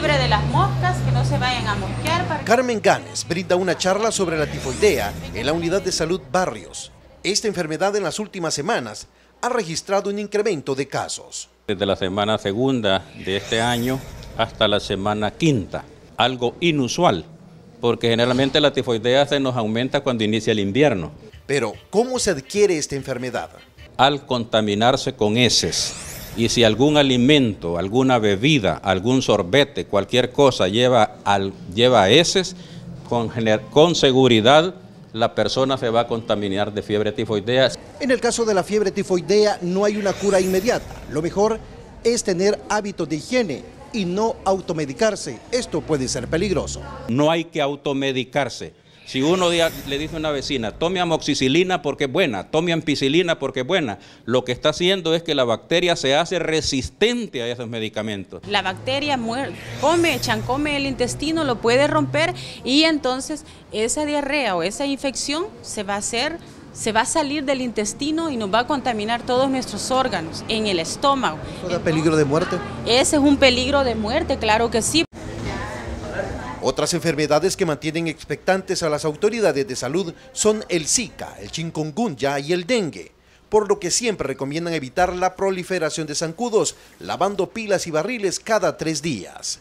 libre de las moscas, que no se vayan a mosquear. Para... Carmen Ganes brinda una charla sobre la tifoidea en la Unidad de Salud Barrios. Esta enfermedad en las últimas semanas ha registrado un incremento de casos. Desde la semana segunda de este año hasta la semana quinta, algo inusual, porque generalmente la tifoidea se nos aumenta cuando inicia el invierno. Pero, ¿cómo se adquiere esta enfermedad? Al contaminarse con heces. Y si algún alimento, alguna bebida, algún sorbete, cualquier cosa lleva, al, lleva heces, con, con seguridad la persona se va a contaminar de fiebre tifoidea. En el caso de la fiebre tifoidea no hay una cura inmediata. Lo mejor es tener hábitos de higiene y no automedicarse. Esto puede ser peligroso. No hay que automedicarse. Si uno le dice a una vecina, tome amoxicilina porque es buena, tome ampicilina porque es buena, lo que está haciendo es que la bacteria se hace resistente a esos medicamentos. La bacteria come, come el intestino, lo puede romper y entonces esa diarrea o esa infección se va a hacer se va a salir del intestino y nos va a contaminar todos nuestros órganos en el estómago. ¿Eso peligro de muerte? Ese es un peligro de muerte, claro que sí. Otras enfermedades que mantienen expectantes a las autoridades de salud son el Zika, el chikungunya y el dengue, por lo que siempre recomiendan evitar la proliferación de zancudos, lavando pilas y barriles cada tres días.